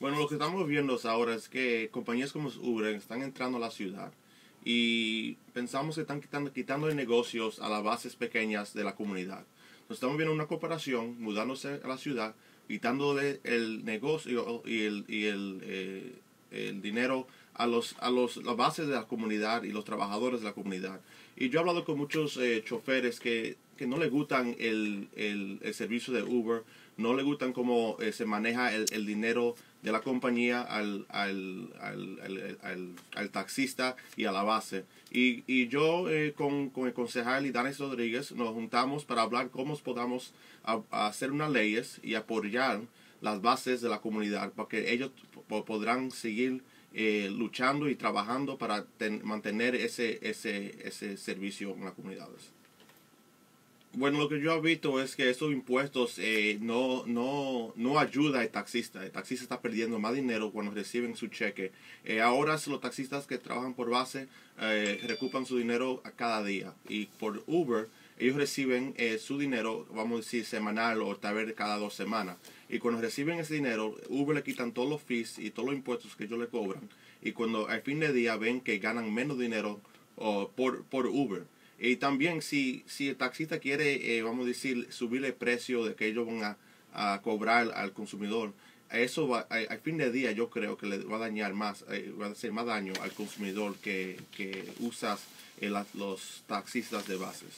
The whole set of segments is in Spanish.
Bueno, lo que estamos viendo ahora es que compañías como Uber están entrando a la ciudad y pensamos que están quitando, quitando negocios a las bases pequeñas de la comunidad. Nos estamos viendo una cooperación mudándose a la ciudad, quitándole el negocio y el, y el, eh, el dinero a los a los las bases de la comunidad y los trabajadores de la comunidad. Y yo he hablado con muchos eh, choferes que, que no les gustan el, el, el servicio de Uber, no le gustan cómo eh, se maneja el, el, dinero de la compañía al, al, al, al, taxista y a la base. Y, y yo eh, con, con, el concejal Idanes Rodríguez nos juntamos para hablar cómo podamos a, hacer unas leyes y apoyar las bases de la comunidad para que ellos podrán seguir eh, luchando y trabajando para ten, mantener ese, ese, ese servicio en las comunidades. Bueno, lo que yo he visto es que estos impuestos eh, no, no, no ayuda al taxista. El taxista está perdiendo más dinero cuando reciben su cheque. Eh, ahora los taxistas que trabajan por base eh, recuperan su dinero cada día. Y por Uber, ellos reciben eh, su dinero, vamos a decir, semanal o tal vez cada dos semanas. Y cuando reciben ese dinero, Uber le quitan todos los fees y todos los impuestos que ellos le cobran. Y cuando al fin de día ven que ganan menos dinero oh, por, por Uber. Y también si, si el taxista quiere, eh, vamos a decir, subir el precio de que ellos van a, a cobrar al consumidor, eso va, al fin de día yo creo que le va a dañar más, eh, va a hacer más daño al consumidor que, que usas eh, los taxistas de bases.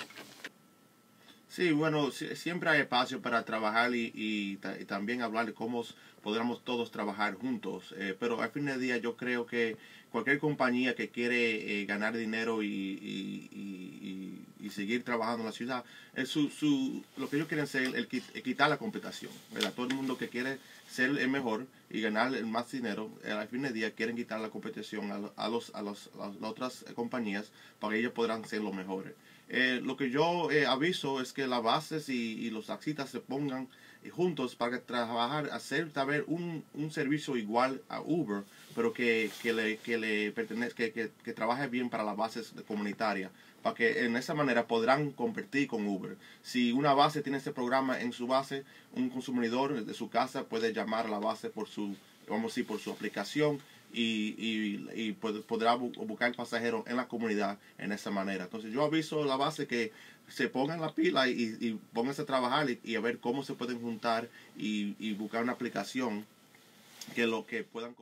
Sí, bueno, siempre hay espacio para trabajar y, y, también hablar de cómo podríamos todos trabajar juntos. Eh, pero al fin del día yo creo que cualquier compañía que quiere eh, ganar dinero y, y, seguir trabajando en la ciudad, es su, su, lo que ellos quieren ser el, el quitar la competición. ¿verdad? Todo el mundo que quiere ser el mejor y ganar el más dinero, eh, al fin del día quieren quitar la competición a, a, los, a, los, a las otras compañías para que ellos puedan ser los mejores. Eh, lo que yo eh, aviso es que las bases y, y los taxistas se pongan eh, juntos para trabajar, hacer saber un, un servicio igual a Uber, pero que, que le, que le pertenezca, que, que, que, trabaje bien para las bases comunitarias, para que en esa manera podrán competir con Uber. Si una base tiene este programa en su base, un consumidor de su casa puede llamar a la base por su, vamos a decir, por su aplicación y, y, podrá buscar pasajeros en la comunidad en esa manera. Entonces yo aviso a la base que se pongan la pila y, y pónganse a trabajar y, a ver cómo se pueden juntar y buscar una aplicación que lo que puedan